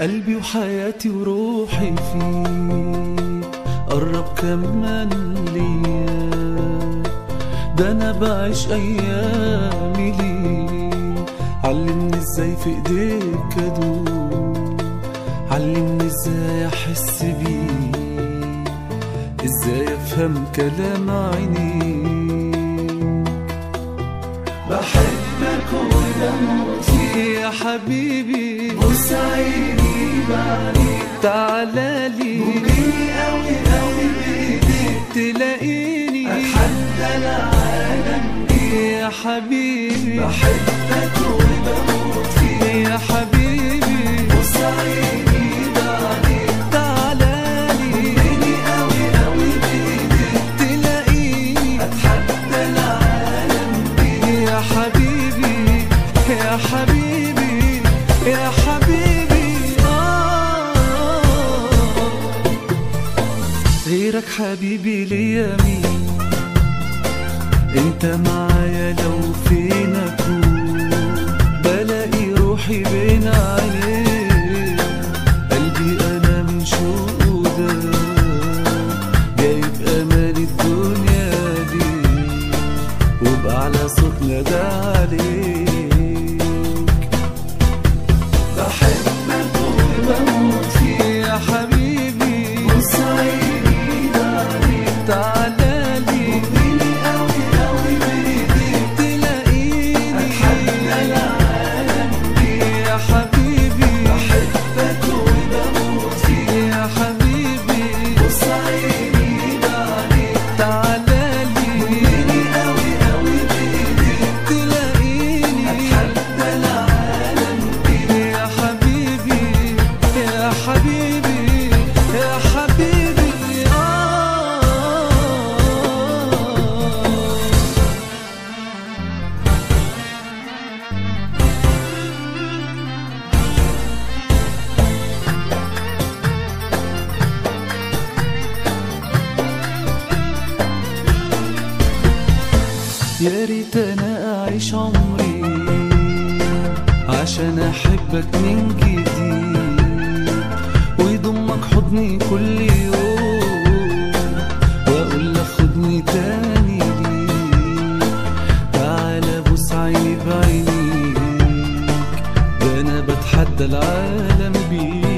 قلبي وحياتي وروحي فيك قرب كمان ليا ده أنا بعيش أيامي ليك علمني إزاي في إيديك ادوم علمني إزاي أحس بيك. إزاي أفهم كلام عينيك. بحبك وبموت فيك يا حبيبي. بعينيك تعالى لي. قوي قوي بايديك تلاقيني. اتحدى العالم يا حبيبي. بحبك وبموت غيرك حبيبي ليا مين انت معايا لو فين اكون بلاقي روحي بين عينيك. قلبي أنا من شوقه ده جايب أمان الدنيا دي. وبأعلى صوت نادى عليك. يا ريت أنا اعيش عمري عشان أحبك من جديد. ويضمك حضني كل يوم. وأقول لك خدني تاني ليك تعالى بص عيني بعينيك. ده أنا بتحدى العالم بيك